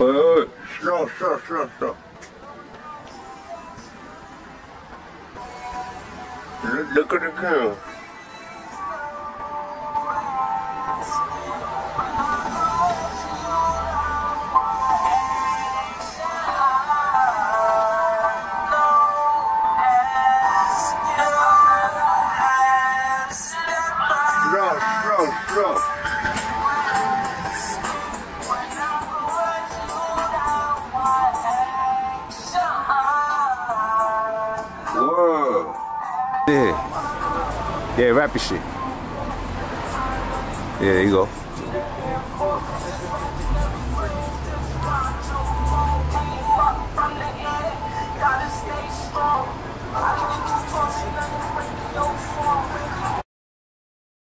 Wait, wait, wait. Slow, slow, slow, slow. Look, at the camera. Slow, slow, slow. Yeah. Yeah, rappy shit. Yeah, there you go. Gotta stay strong.